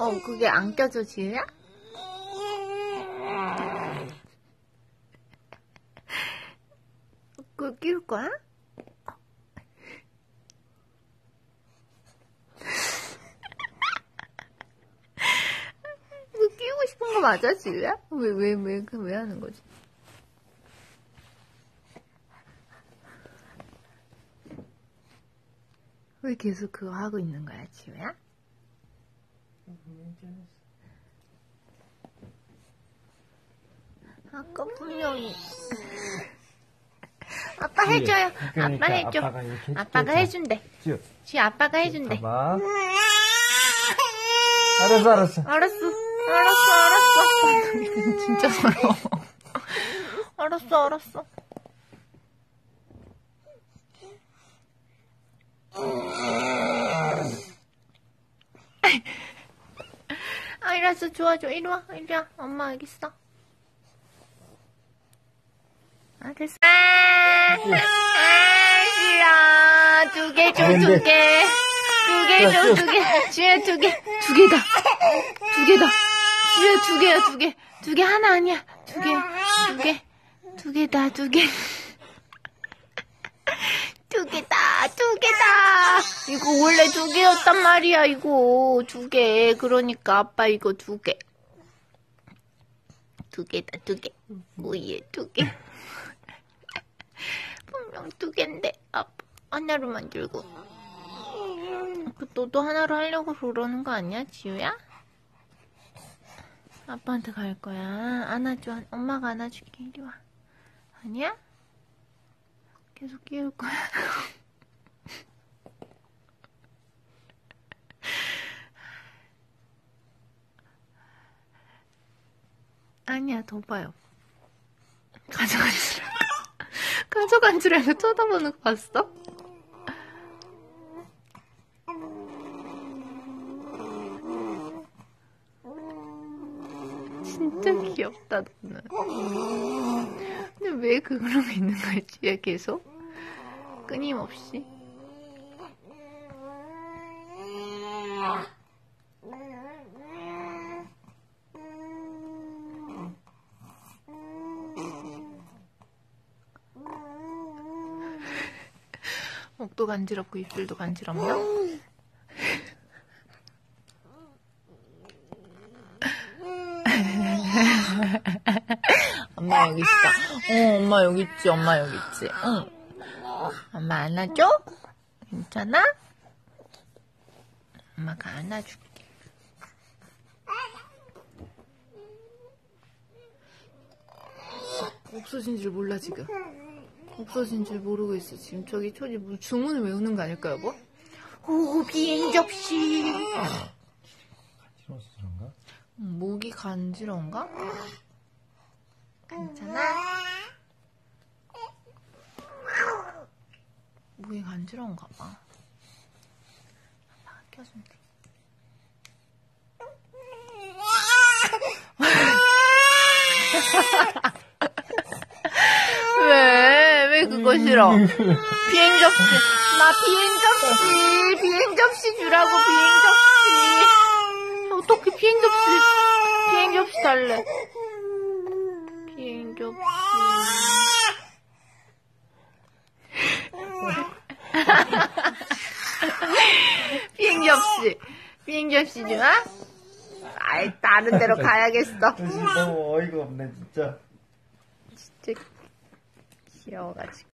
어, 그게 안 껴져, 지혜야? 그거 끼울 거야? 이거 끼우고 싶은 거 맞아, 지혜야? 왜, 왜, 왜, 그왜 하는 거지? 왜 계속 그거 하고 있는 거야, 지혜야? 아까 분명히 아빠 해줘요. 그러니까 아빠 해줘. 아빠가 아빠가. 해준대. 쭉. 지 아빠가 해준대. 봐봐. 알았어, 알았어. 알았어. 알았어, 알았어. 진짜 서러워. 알았어, 알았어. 알았어, 좋아, 좋아. 이리 와, 이리 와. 엄마 알겠어. 알겠어. 아, 싫어. 두 개 줘, 두 개. 두 개 줘, 두 개. 주야, 두 개. 두 개다. 두 개다. 주야, 두 개야, 두 개. 두 개 하나 아니야. 두 개. 두 개. 두 개다, 두 개. 두 개다, 두 개다. 이거 원래 두 개였단 말이야, 이거. 두 개. 그러니까 아빠 이거 두 개. 두 개다, 두 개. 오예, 두 개. 분명 두 개인데, 아빠 하나로 만들고. 그 너도 하나로 하려고 그러는 거 아니야, 지우야? 아빠한테 갈 거야. 안아줘. 엄마가 안아줄게. 이리 와. 아니야? 계속 끼울 거야. 아니야, 더 봐요. 가져간 줄 알고. 가져간 줄 알고 쳐다보는 거 봤어? 진짜 귀엽다, 너는. 근데 왜 그러고 있는 거지, 얘 계속? 끊임없이. 목도 간지럽고 입술도 간지럽냐? 엄마 여기 있어. 어, 엄마 여기 있지. 엄마 여기 있지. 응. 엄마 안아줘? 괜찮아? 엄마가 안아줄게. 없어진 줄 몰라 지금. 없어진 줄 모르고 있어 지금. 저기 초지 뭐 주문을 외우는 거 아닐까 여보? 오 비행 접시. 싫어서 그런가? 음, 목이 간지러운가? 괜찮아? 목이 간지러운가 봐. 아빠가 껴준대. 왜? 왜 그 거 싫어? 비행 접시. 나 비행 접시. 비행 접시 주라고 비행 접시. 어떻게 비행 접시? 비행 접시 달래. 비행 접시. 비행 접시. 비행 접시 주나? 아이, 다른 데로 가야겠어. 너무 어이가 없네, 진짜. 진짜 귀여워가지고.